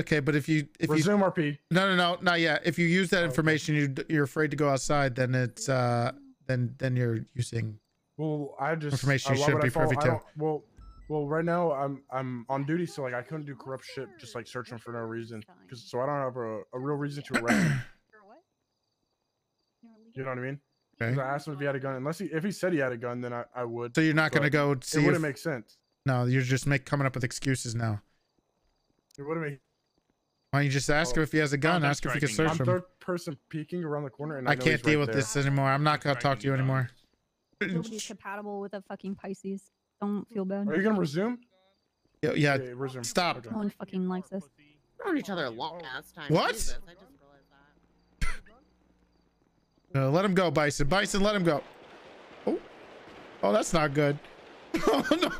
Okay, but if you if you Resume RP. no no no not yet. If you use that okay. information, you you're afraid to go outside. Then it's uh then then you're using. Well, I just Information you shouldn't would I be follow- privy to. Well, well, right now I'm I'm on duty, so like I couldn't do corrupt shit, just like searching for no reason. Cause so I don't have a, a real reason to arrest him. You know what I mean? 'Cause Okay. I asked him if he had a gun. Unless he if he said he had a gun, then I, I would. So you're not gonna but go it see. wouldn't If, make sense. no, you're just make coming up with excuses now. It wouldn't make. Why don't you just ask him if he has a gun? that's Ask if you can striking. search I'm him. third person peeking around the corner, and I, I know can't he's deal right with there. this anymore. I'm not gonna talk to you anymore. Nobody's compatible with a fucking Pisces. Don't feel bad. Are you gonna resume? Yeah, yeah. Okay, resume. stop. Okay. No one fucking likes us. We've known each other a long ass time. What? Jesus, I just realized that. Uh, let him go, Bison. Bison, let him go. Oh, oh, that's not good. Oh no.